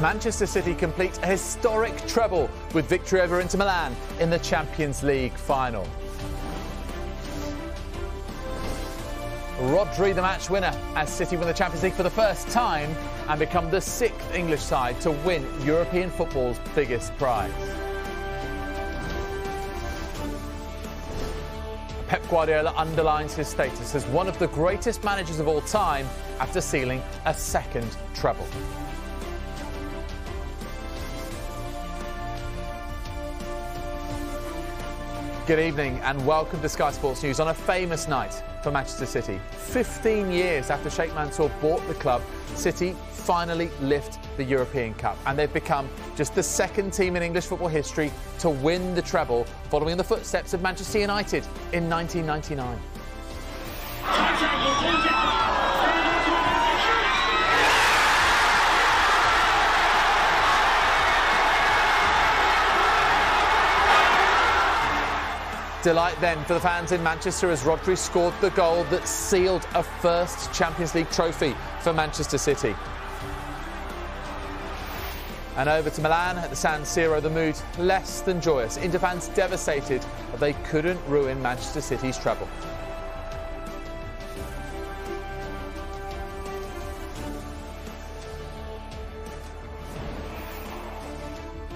Manchester City complete a historic treble with victory over Inter Milan in the Champions League final. Rodri the match winner as City win the Champions League for the first time and become the sixth English side to win European football's biggest prize. Pep Guardiola underlines his status as one of the greatest managers of all time after sealing a second treble. Good evening and welcome to Sky Sports News on a famous night for Manchester City. 15 years after Sheikh Mansour bought the club, City finally lift the European Cup and they've become just the second team in English football history to win the treble following in the footsteps of Manchester United in 1999. Delight then for the fans in Manchester as Rodri scored the goal that sealed a first Champions League trophy for Manchester City. And over to Milan at the San Siro, the mood less than joyous. Inter fans devastated that they couldn't ruin Manchester City's treble.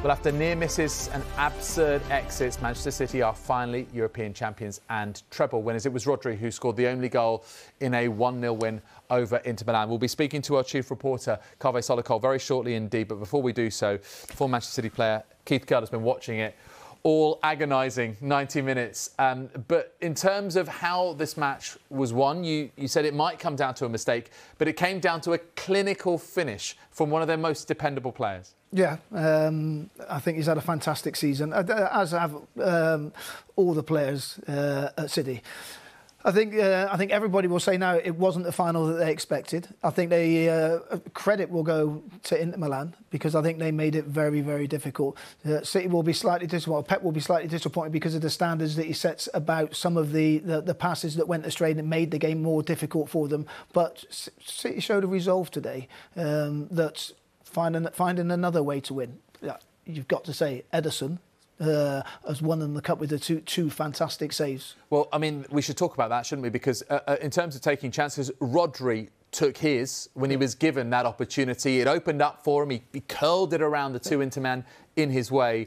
Well, after near misses and absurd exits, Manchester City are finally European champions and treble winners. It was Rodri who scored the only goal in a 1 0 win over Inter Milan. We'll be speaking to our chief reporter, Kaveh Solhekol, very shortly indeed. But before we do so, former Manchester City player Keith Curle has been watching it all agonising 90 minutes. Um, but in terms of how this match was won, you, you said it might come down to a mistake, but it came down to a clinical finish from one of their most dependable players. Yeah, um, I think he's had a fantastic season, uh, as have um, all the players uh, at City. I think uh, I think everybody will say now it wasn't the final that they expected. I think they uh, credit will go to Inter Milan because I think they made it very very difficult. Uh, City will be slightly disappointed. Pep will be slightly disappointed because of the standards that he sets about some of the, the, the passes that went astray and made the game more difficult for them. But City showed a resolve today um, that finding finding another way to win. Yeah, You've got to say Ederson uh, has won them the cup with the two, two fantastic saves. Well, I mean, we should talk about that, shouldn't we? Because uh, uh, in terms of taking chances, Rodri took his when he was given that opportunity. It opened up for him. He, he curled it around the two Intermen in his way.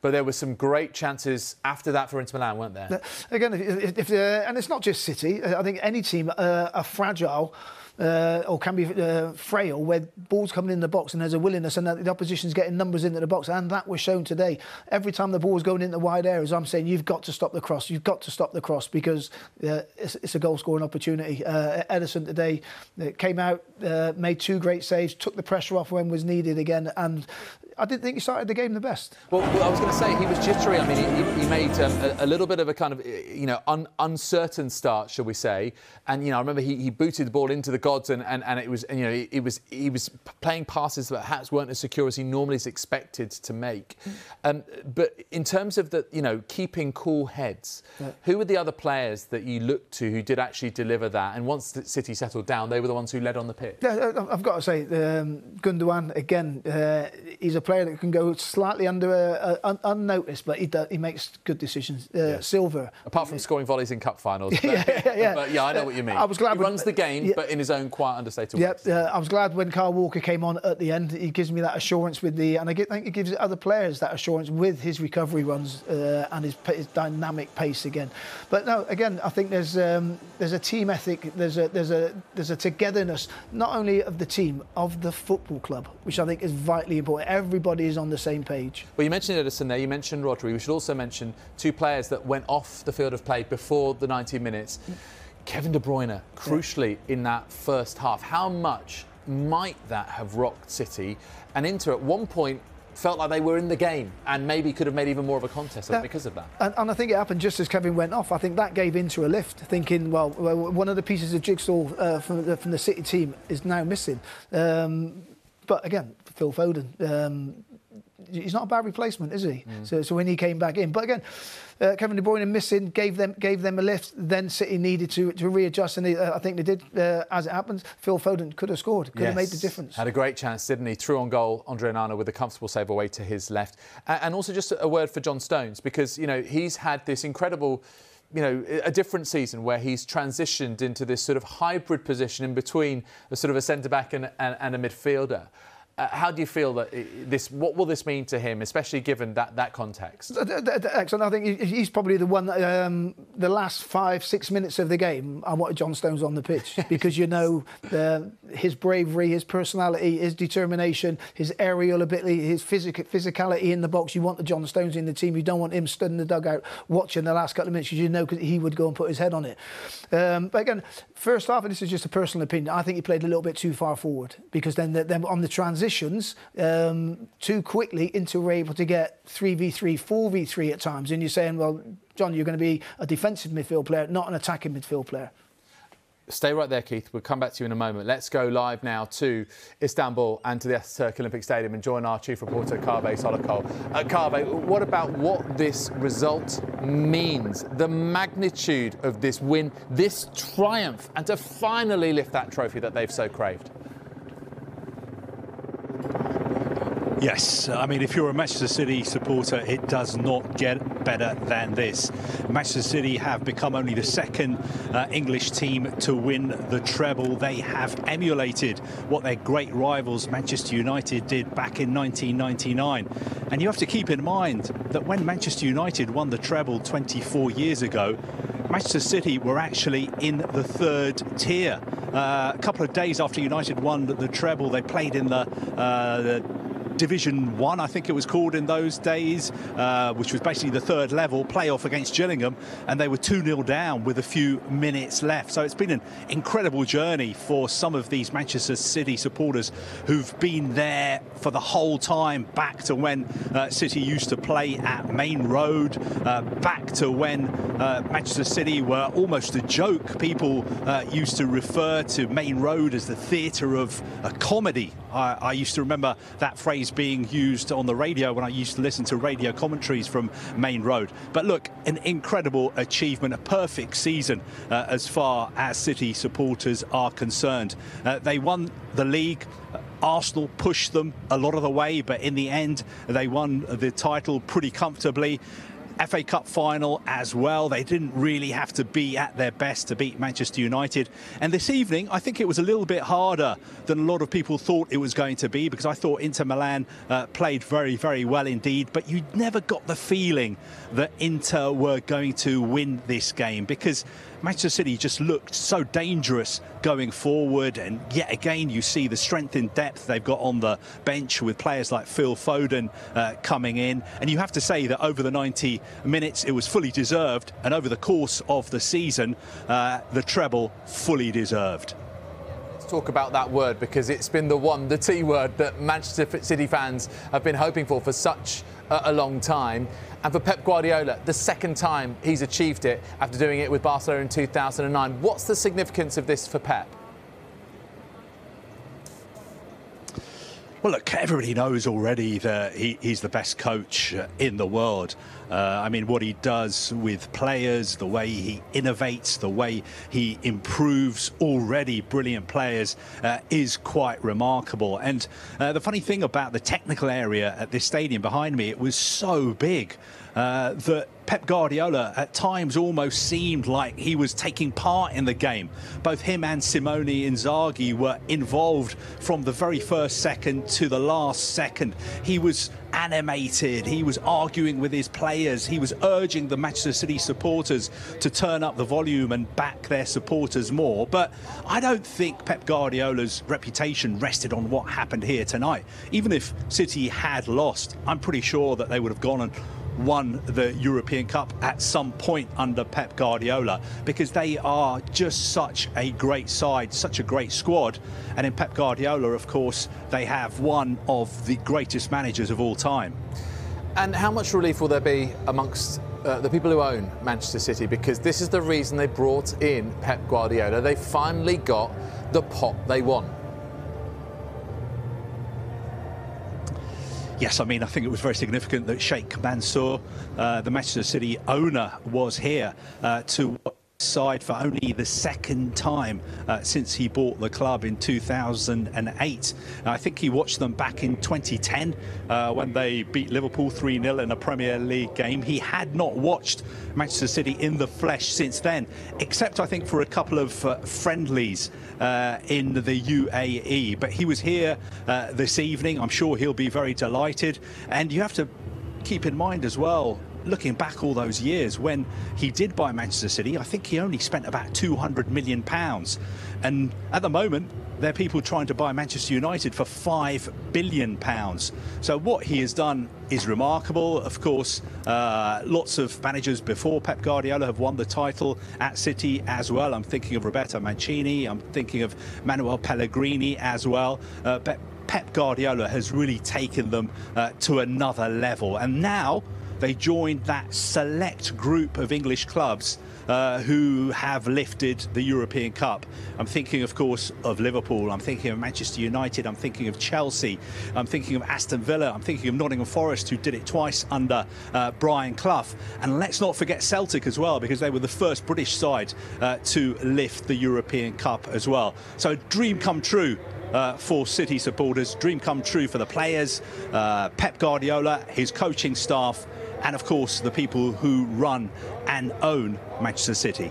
But there were some great chances after that for Inter Milan, weren't there? Again, if, if, uh, and it's not just City. I think any team uh, are fragile uh, or can be uh, frail where balls coming in the box and there's a willingness and the opposition's getting numbers into the box and that was shown today. Every time the ball was going into wide areas I'm saying you've got to stop the cross. You've got to stop the cross because uh, it's, it's, a goal scoring opportunity. Uh, Ederson today uh, came out uh, made two great saves took the pressure off when was needed again and I didn't think he started the game the best. Well, well I was going to say he was jittery. I mean, he, he made um, a, a, little bit of a kind of you know un, uncertain start, shall we say? And you know, I remember he, he booted the ball into the gods, and, and, and it was and, you know it was he was playing passes that perhaps weren't as secure as he normally is expected to make. Um, but in terms of the you know keeping cool heads, yeah. who were the other players that you looked to who did actually deliver that? And once the City settled down, they were the ones who led on the pitch. Yeah, I've got to say, um, Gundogan again. Uh, he's a player that can go slightly under uh, un- unnoticed, but he, does, he makes good decisions. Uh, yeah. Silva, apart from scoring volleys in cup finals. But, yeah, yeah, yeah. But yeah, I know what you mean. I was glad he when, runs the game, yeah, but in his own quiet, understated way. Yeah, I was glad when Kyle Walker came on at the end. He gives me that assurance with the, and I think he gives other players that assurance with his recovery runs uh, and his, his, dynamic pace again. But no, again, I think there's um, there's a team ethic, there's a there's a there's a togetherness not only of the team of the football club, which I think is vitally important. Everybody is on the same page. Well, you mentioned Ederson there, you mentioned Rodri. We should also mention two players that went off the field of play before the 90 minutes. Kevin De Bruyne, crucially yeah. in that first half. How much might that have rocked City? And Inter at one point felt like they were in the game and maybe could have made even more of a contest because of that. And, and, I think it happened just as Kevin went off. I think that gave Inter a lift, thinking, well, one of the pieces of jigsaw uh, from, the, from the City team is now missing. Um, but again, Phil Foden. Um, he's not a bad replacement, is he? Mm. So, so when he came back in, but again, uh, Kevin De Bruyne missing gave them gave them a lift. Then City needed to to readjust, and they, uh, I think they did. Uh, as it happens, Phil Foden could have scored, could yes. have made the difference. Had a great chance, didn't he? Through on goal, Andre Onana with a comfortable save away to his left, and also just a word for John Stones because you know he's had this incredible you know, a different season where he's transitioned into this sort of hybrid position in between a sort of a centre back and, and, and a midfielder. Uh, how do you feel that this? What will this mean to him, especially given that that context? Excellent. I think he's probably the one. That, um, the last five, six minutes of the game, I wanted John Stones on the pitch because you know his bravery, his personality, his determination, his aerial ability, his physic- physicality in the box. You want the John Stones in the team. You don't want him stood in the dugout watching the last couple of minutes because you know cause he would go and put his head on it. Um, but again, first off, and this is just a personal opinion, I think he played a little bit too far forward because then, the, then on the transition transitions um, too quickly into we're able to get 3v3, 4v3 at times. And you're saying, well, John, you're going to be a defensive midfield player, not an attacking midfield player. Stay right there, Keith. We'll come back to you in a moment. Let's go live now to Istanbul and to the Ataturk Olympic Stadium and join our chief reporter, Kaveh Solhekol. Uh, what about what this result means, the magnitude of this win, this triumph, and to finally lift that trophy that they've so craved? Yes, I mean, if you're a Manchester City supporter, it does not get better than this. Manchester City have become only the second uh, English team to win the treble. They have emulated what their great rivals, Manchester United, did back in 1999. And you have to keep in mind that when Manchester United won the treble 24 years ago, Manchester City were actually in the third tier. Uh, a couple of days after United won the treble, they played in the, uh, the Division 1, I think it was called in those days, uh, which was basically the third level playoff against Gillingham, and they were 2 0 down with a few minutes left. So it's been an incredible journey for some of these Manchester City supporters who've been there for the whole time, back to when uh, City used to play at Maine Road, uh, back to when uh, Manchester City were almost a joke. People uh, used to refer to Maine Road as the theatre of a comedy. I, I used to remember that phrase being used on the radio when I used to listen to radio commentaries from Maine Road. But look, an incredible achievement, a perfect season uh, as far as City supporters are concerned. Uh, they won the league. Arsenal pushed them a lot of the way, but in the end, they won the title pretty comfortably. FA Cup final as well. They didn't really have to be at their best to beat Manchester United. And this evening, I think it was a little bit harder than a lot of people thought it was going to be because I thought Inter Milan uh, played very, very well indeed. But you never got the feeling that Inter were going to win this game because Manchester City just looked so dangerous going forward. And yet again, you see the strength in depth they've got on the bench with players like Phil Foden uh, coming in. And you have to say that over the 90 minutes, it was fully deserved. And over the course of the season, uh, the treble fully deserved Let's talk about that word because it's been the one, the T word that Manchester City fans have been hoping for for such a, long time. And for Pep Guardiola, the second time he's achieved it after doing it with Barcelona in 2009. What's the significance of this for Pep? Well, look, everybody knows already that he, he's the best coach in the world. Uh, I mean, what he does with players, the way he innovates, the way he improves already brilliant players uh, is quite remarkable. And uh, the funny thing about the technical area at this stadium behind me, it was so big uh, that Pep Guardiola at times almost seemed like he was taking part in the game. Both him and Simone Inzaghi were involved from the very first second to the last second. He was animated. He was arguing with his players. He was urging the Manchester City supporters to turn up the volume and back their supporters more. But I don't think Pep Guardiola's reputation rested on what happened here tonight. Even if City had lost, I'm pretty sure that they would have gone and won the European Cup at some point under Pep Guardiola because they are just such a great side, such a great squad. And in Pep Guardiola, of course, they have one of the greatest managers of all time. And how much relief will there be amongst uh, the people who own Manchester City? Because this is the reason they brought in Pep Guardiola. They finally got the pot they want. Yes, I mean, I think it was very significant that Sheikh Mansour, uh, the Manchester City owner, was here uh, to side for only the second time uh, since he bought the club in 2008. I think he watched them back in 2010 uh, when they beat Liverpool 3-0 in a Premier League game. He had not watched Manchester City in the flesh since then, except I think for a couple of uh, friendlies uh, in the UAE. But he was here uh, this evening. I'm sure he'll be very delighted. And you have to keep in mind as well looking back all those years when he did buy Manchester City, I think he only spent about 200 million pounds. And at the moment, there are people trying to buy Manchester United for 5 billion pounds. So what he has done is remarkable. Of course, uh, lots of managers before Pep Guardiola have won the title at City as well. I'm thinking of Roberto Mancini. I'm thinking of Manuel Pellegrini as well. Uh, Pep Guardiola has really taken them uh, to another level. And now they joined that select group of English clubs uh, who have lifted the European Cup. I'm thinking, of course, of Liverpool. I'm thinking of Manchester United. I'm thinking of Chelsea. I'm thinking of Aston Villa. I'm thinking of Nottingham Forest, who did it twice under uh, Brian Clough. And let's not forget Celtic as well, because they were the first British side uh, to lift the European Cup as well. So, dream come true uh, for City supporters. Dream come true for the players, uh, Pep Guardiola, his coaching staff, and of course the people who run and own Manchester City.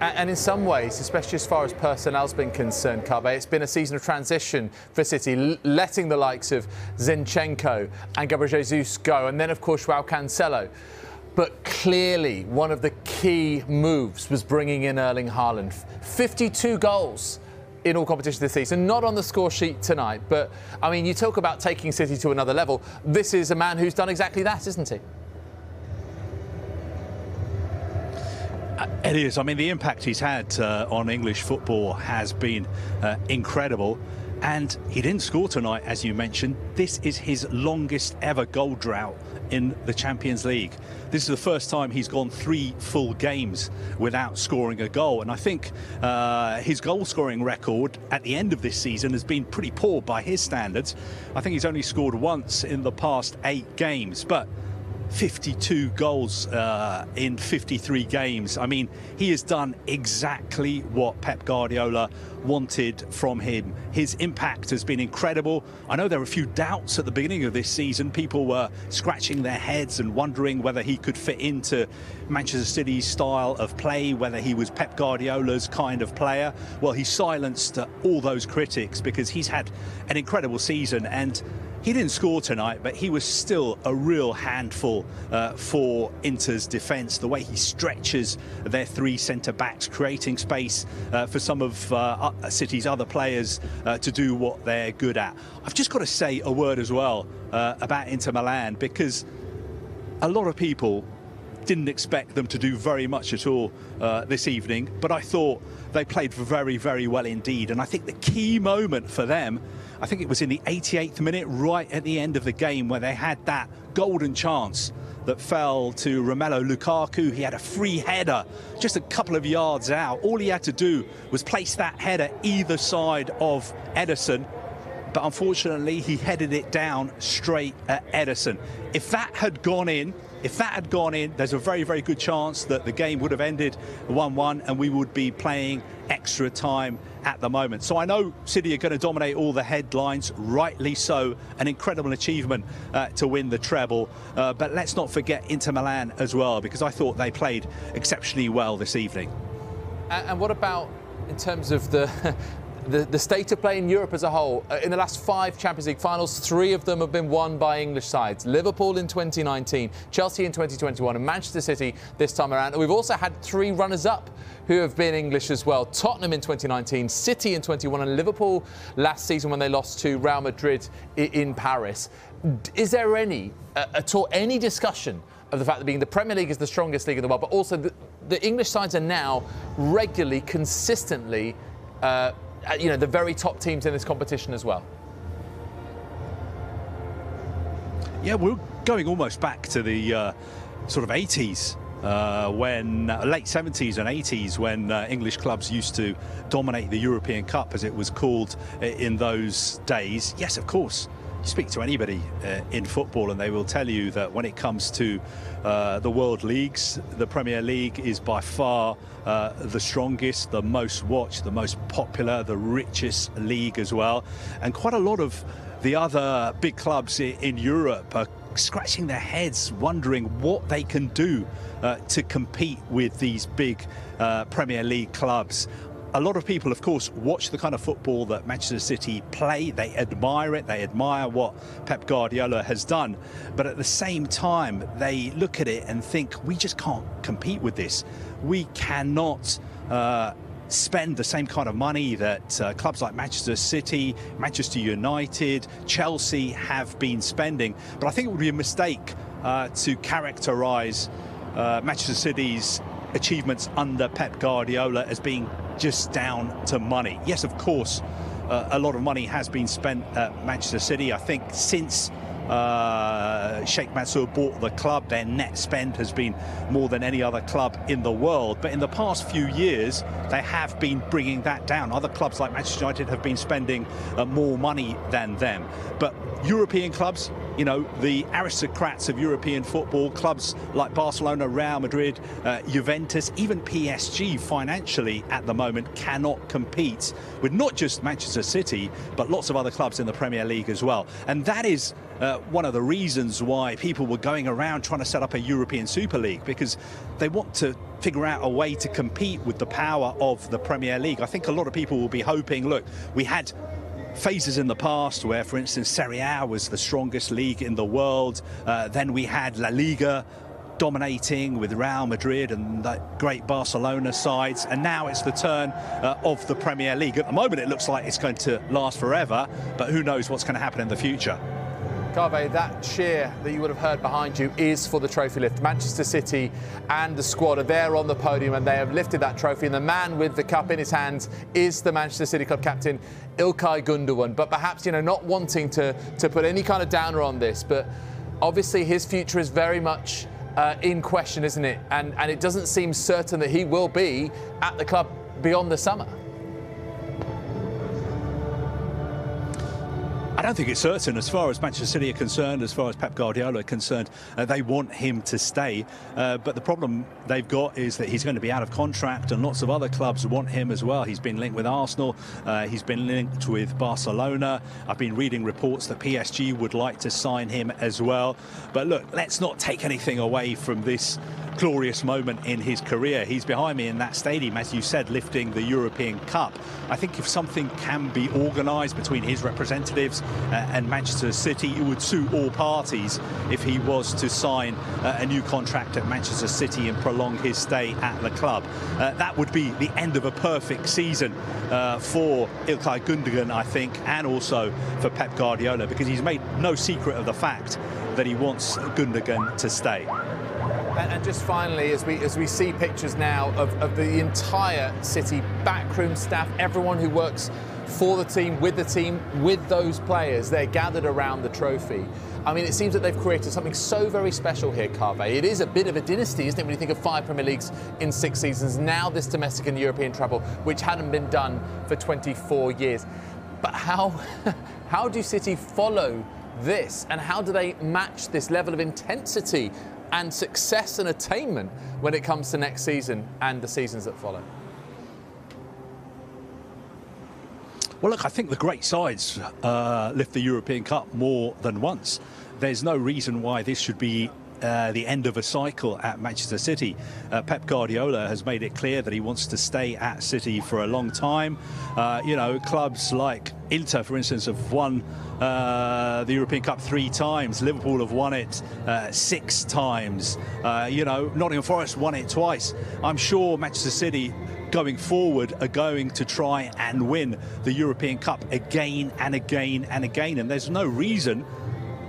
And in some ways, especially as far as personnel's been concerned, Kaveh, it's been a season of transition for City, letting the likes of Zinchenko and Gabriel Jesus go, and then, of course, Joao Cancelo. But clearly, one of the key moves was bringing in Erling Haaland. 52 goals in all competitions this season. Not on the score sheet tonight, but I mean, you talk about taking City to another level. This is a man who's done exactly that, isn't he? It is. I mean, the impact he's had uh, on English football has been uh, incredible. And he didn't score tonight, as you mentioned. This is his longest ever goal drought in the Champions League. This is the first time he's gone three full games without scoring a goal. And I think uh, his goal scoring record at the end of this season has been pretty poor by his standards. I think he's only scored once in the past eight games. But 52 goals uh, in 53 games. I mean, he has done exactly what Pep Guardiola wanted from him. His impact has been incredible. I know there were a few doubts at the beginning of this season. People were scratching their heads and wondering whether he could fit into Manchester City's style of play, whether he was Pep Guardiola's kind of player. Well, he silenced all those critics because he's had an incredible season and he didn't score tonight, but he was still a real handful uh, for Inter's defence. The way he stretches their three centre backs, creating space uh, for some of uh, City's other players uh, to do what they're good at. I've just got to say a word as well uh, about Inter Milan because a lot of people didn't expect them to do very much at all uh, this evening, but I thought they played very, very well indeed. And I think the key moment for them I think it was in the 88th minute, right at the end of the game, where they had that golden chance that fell to Romelu Lukaku. He had a free header just a couple of yards out. All he had to do was place that header either side of Ederson, But unfortunately, he headed it down straight at Ederson. If that had gone in, if that had gone in, there's a very, very good chance that the game would have ended 1 1 and we would be playing extra time at the moment. So I know City are going to dominate all the headlines, rightly so. An incredible achievement uh, to win the treble. Uh, but let's not forget Inter Milan as well, because I thought they played exceptionally well this evening. And what about in terms of the the, the state of play in Europe as a whole. Uh, in the last five Champions League finals, three of them have been won by English sides. Liverpool in 2019, Chelsea in 2021, and Manchester City this time around. And we've also had three runners-up who have been English as well. Tottenham in 2019, City in 21, and Liverpool last season when they lost to Real Madrid in Paris. Is there any, uh, at all, any discussion of the fact that being the Premier League is the strongest league in the world, but also the, the English sides are now regularly, consistently uh, you know, the very top teams in this competition as well? Yeah, we're going almost back to the uh, sort of 80s. Uh, when uh, late 70s and 80s when uh, English clubs used to dominate the European Cup as it was called in those days yes of course speak to anybody uh, in football, and they will tell you that when it comes to uh, the world leagues, the Premier League is by far uh, the strongest, the most watched, the most popular, the richest league as well. And quite a lot of the other big clubs in Europe are scratching their heads, wondering what they can do uh, to compete with these big uh, Premier League clubs a lot of people, of course, watch the kind of football that Manchester City play. They admire it. They admire what Pep Guardiola has done. But at the same time, they look at it and think, we just can't compete with this. We cannot. Uh, spend the same kind of money that uh, clubs like Manchester City, Manchester United, Chelsea have been spending. But I think it would be a mistake uh, to characterise uh, Manchester City's achievements under Pep Guardiola as being just down to money. Yes, of course, uh, a lot of money has been spent at Manchester City. I think since uh, Sheikh Mansour bought the club, their net spend has been more than any other club in the world. But in the past few years, they have been bringing that down. Other clubs like Manchester United have been spending uh, more money than them. But European clubs, you know, the aristocrats of European football, clubs like Barcelona, Real Madrid, uh, Juventus, even PSG financially at the moment cannot compete with not just Manchester City, but lots of other clubs in the Premier League as well. And that is uh, one of the reasons why people were going around trying to set up a European Super League because they want to figure out a way to compete with the power of the Premier League. I think a lot of people will be hoping, look, we had phases in the past where, for instance, Serie A was the strongest league in the world. Uh, then we had La Liga dominating with Real Madrid and that great Barcelona sides. And now it's the turn uh, of the Premier League. At the moment, it looks like it's going to last forever, but who knows what's going to happen in the future. Kaveh, that cheer that you would have heard behind you is for the trophy lift. Manchester City and the squad are there on the podium and they have lifted that trophy. And the man with the cup in his hands is the Manchester City club captain, Ilkay Gundogan. But perhaps, you know, not wanting to, to put any kind of downer on this, but obviously his future is very much uh, in question, isn't it? And, and it doesn't seem certain that he will be at the club beyond the summer. I don't think it's certain as far as Manchester City are concerned, as far as Pep Guardiola are concerned. Uh, they want him to stay. Uh, but the problem they've got is that he's going to be out of contract, and lots of other clubs want him as well. He's been linked with Arsenal, uh, he's been linked with Barcelona. I've been reading reports that PSG would like to sign him as well. But look, let's not take anything away from this glorious moment in his career. He's behind me in that stadium, as you said, lifting the European Cup. I think if something can be organised between his representatives and Manchester City, it would suit all parties if he was to sign uh, a new contract at Manchester City and prolong his stay at the club. Uh, that would be the end of a perfect season uh, for Ilkay Gundogan, I think, and also for Pep Guardiola, because he's made no secret of the fact that he wants Gundogan to stay. And, and, just finally, as we as we see pictures now of, of the entire City backroom staff, everyone who works for the team, with the team, with those players, they're gathered around the trophy. I mean, it seems that they've created something so very special here, Kaveh. It is a bit of a dynasty, isn't it, when you think of five Premier Leagues in six seasons, now this domestic and European treble, which hadn't been done for 24 years. But how, how do City follow this, and how do they match this level of intensity and success and attainment when it comes to next season and the seasons that follow? Well, look, I think the great sides uh, lift the European Cup more than once. There's no reason why this should be uh, the end of a cycle at Manchester City. Uh, Pep Guardiola has made it clear that he wants to stay at City for a long time. Uh, you know, clubs like Inter, for instance, have won uh, the European Cup three times. Liverpool have won it uh, six times. you know, Nottingham Forest won it twice. I'm sure Manchester City going forward are going to try and win the European Cup again and again and again. And there's no reason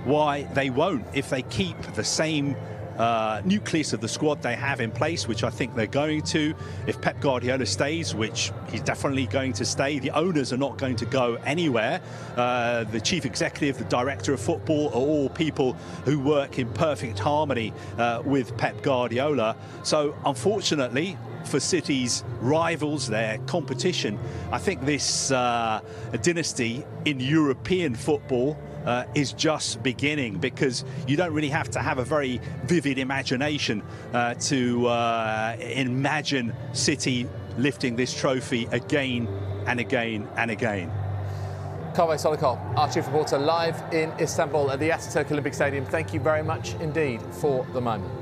why they won't if they keep the same uh, nucleus of the squad they have in place, which I think they're going to. If Pep Guardiola stays, which he's definitely going to stay, the owners are not going to go anywhere. Uh, the chief executive, the director of football are all people who work in perfect harmony uh, with Pep Guardiola. So, unfortunately, for City's rivals, their competition, I think this uh, dynasty in European football uh, is just beginning because you don't really have to have a very vivid imagination uh, to uh, imagine City lifting this trophy again and again and again. Kaveh Solhekol, our chief reporter, live in Istanbul at the Ataturk Olympic Stadium. Thank you very much indeed for the moment.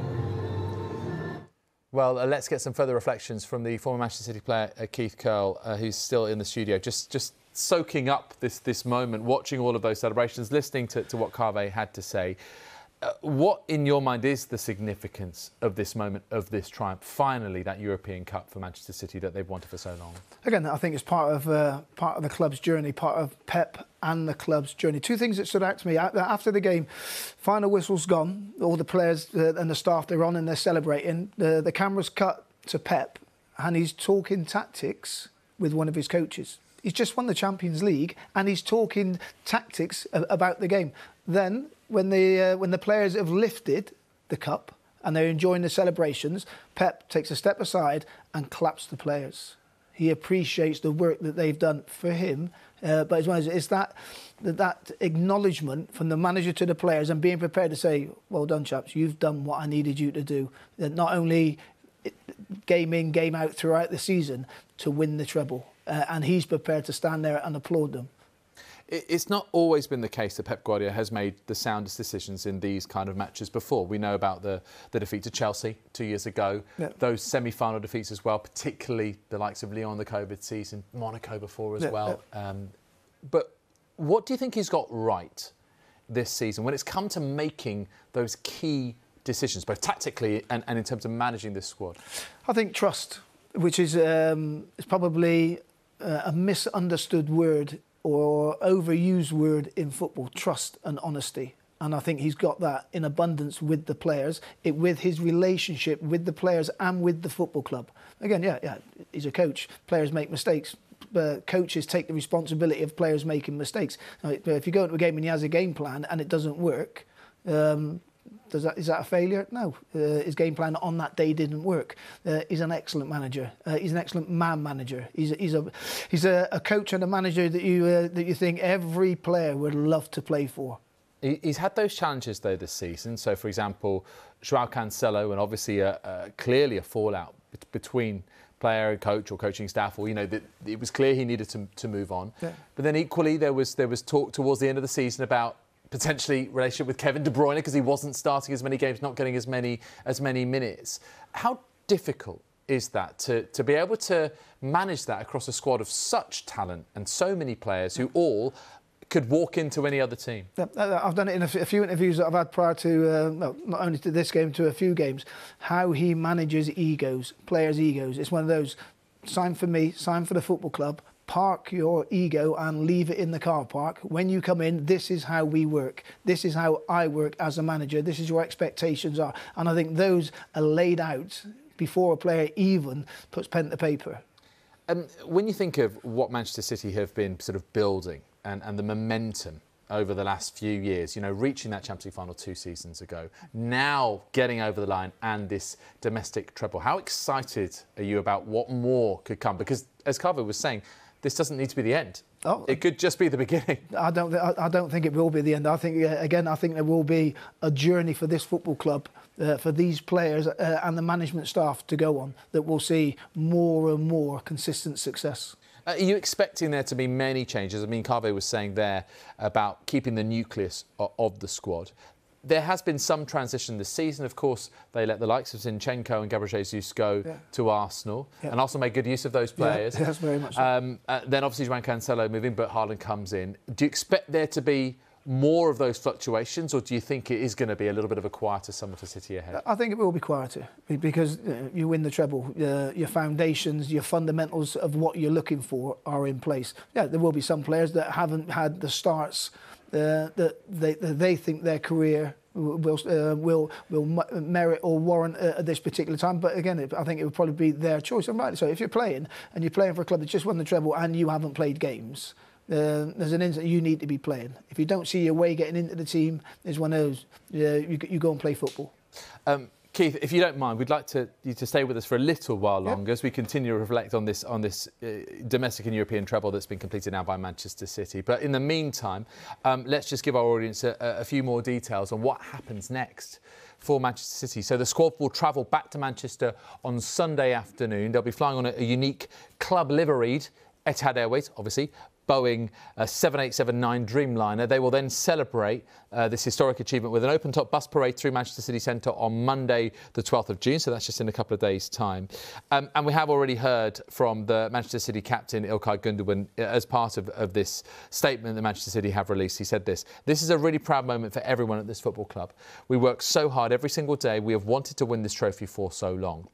Well, uh, let's get some further reflections from the former Manchester City player uh, Keith Curle, uh, who's still in the studio, just just soaking up this this moment, watching all of those celebrations, listening to, to what Kaveh had to say. Uh, what, in your mind, is the significance of this moment, of this triumph? Finally, that European Cup for Manchester City that they've wanted for so long. Again, I think it's part of uh, part of the club's journey, part of Pep and the club's journey. Two things that stood out to me after the game: final whistle's gone, all the players uh, and the staff they're on and they're celebrating. The the cameras cut to Pep, and he's talking tactics with one of his coaches. He's just won the Champions League, and he's talking tactics about the game. Then when the uh, when the players have lifted the cup and they're enjoying the celebrations, Pep takes a step aside and claps the players. He appreciates the work that they've done for him, uh, but as well as it's that that acknowledgement from the manager to the players and being prepared to say, "Well done, chaps. You've done what I needed you to do." That not only game in, game out throughout the season to win the treble, uh, and he's prepared to stand there and applaud them it's not always been the case that Pep Guardiola has made the soundest decisions in these kind of matches before. We know about the, the defeat to Chelsea two years ago, those semi final defeats as well, particularly the likes of Lyon the COVID season, Monaco before as well. Um, but what do you think he's got right this season when it's come to making those key decisions, both tactically and, and in terms of managing this squad? I think trust, which is, um, is probably uh, a misunderstood word or overused word in football trust and honesty. And I think he's got that in abundance with the players, it, with his relationship with the players and with the football club. Again, yeah, yeah, he's a coach. Players make mistakes. Uh, coaches take the responsibility of players making mistakes. If you go into a game and he has a game plan and it doesn't work, um, does that, is that a failure? No. Uh, his game plan on that day didn't work. Uh, he's an excellent manager. Uh, he's an excellent man manager. He's a, he's a he's a, a coach and a manager that you uh, that you think every player would love to play for. He's had those challenges though this season. So, for example, Joao Cancelo, and obviously a, a, clearly a fallout between player and coach or coaching staff, or you know, that it was clear he needed to, to move on. Yeah. But then equally, there was there was talk towards the end of the season about potentially relationship with Kevin De Bruyne because he wasn't starting as many games, not getting as many as many minutes. How difficult is that to, to be able to manage that across a squad of such talent and so many players who all could walk into any other team? I've done it in a few interviews that I've had prior to, uh, well, not only to this game, to a few games, how he manages egos, players' egos. It's one of those sign for me, sign for the football club, park your ego and leave it in the car park. When you come in, this is how we work. This is how I work as a manager. This is your expectations are. And I think those are laid out before a player even puts pen to paper. Um, when you think of what Manchester City have been sort of building and, and the momentum over the last few years, you know, reaching that Champions League final two seasons ago, now getting over the line and this domestic treble, how excited are you about what more could come? Because as Kaveh was saying, this doesn't need to be the end. Oh, it could just be the beginning. I don't. Th- I don't think it will be the end. I think again. I think there will be a journey for this football club, uh, for these players uh, and the management staff to go on. That will see more and more consistent success. Uh, are you expecting there to be many changes? I mean, Kaveh was saying there about keeping the nucleus of, the squad there has been some transition this season. Of course, they let the likes of Zinchenko and Gabriel Jesus go yeah. to Arsenal, yeah. and also made good use of those players. Yeah, yes, very much. So. Um, uh, then obviously Joao Cancelo moving, but Haaland comes in. Do you expect there to be more of those fluctuations, or do you think it is going to be a little bit of a quieter summer for City ahead? I think it will be quieter because you win the treble. Uh, your foundations, your fundamentals of what you're looking for are in place. Yeah, there will be some players that haven't had the starts uh, that they, think their career will uh, will will merit or warrant uh, at this particular time. But again, I think it would probably be their choice. And right, so if you're playing and you're playing for a club that just won the treble and you haven't played games, uh, there's an instant you need to be playing. If you don't see your way getting into the team, is one of those uh, you, you go and play football. Um, Keith, if you don't mind, we'd like to, you to stay with us for a little while longer as we continue to reflect on this on this uh, domestic and European treble that's been completed now by Manchester City. But in the meantime, um, let's just give our audience a, a few more details on what happens next for Manchester City. So the squad will travel back to Manchester on Sunday afternoon. They'll be flying on a, a unique club liveried Etihad Airways, obviously, Boeing uh, 7879 Dreamliner. They will then celebrate uh, this historic achievement with an open top bus parade through Manchester City Centre on Monday, the 12th of June. So that's just in a couple of days' time. Um, and we have already heard from the Manchester City captain, Ilkay Gundogan, uh, as part of, of this statement that Manchester City have released. He said this This is a really proud moment for everyone at this football club. We work so hard every single day. We have wanted to win this trophy for so long.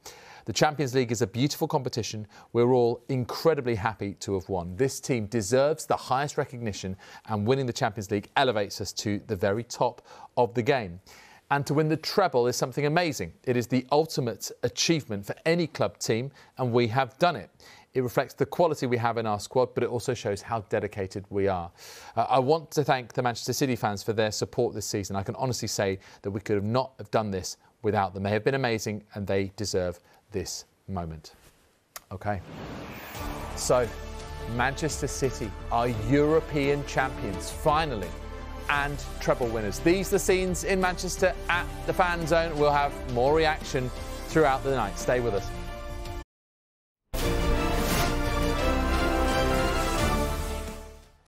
The Champions League is a beautiful competition. We're all incredibly happy to have won. This team deserves the highest recognition, and winning the Champions League elevates us to the very top of the game. And to win the treble is something amazing. It is the ultimate achievement for any club team, and we have done it. It reflects the quality we have in our squad, but it also shows how dedicated we are. Uh, I want to thank the Manchester City fans for their support this season. I can honestly say that we could have not have done this without them. They have been amazing and they deserve this moment. Okay. So, Manchester City are European champions, finally, and treble winners. These are the scenes in Manchester at the fan zone. We'll have more reaction throughout the night. Stay with us.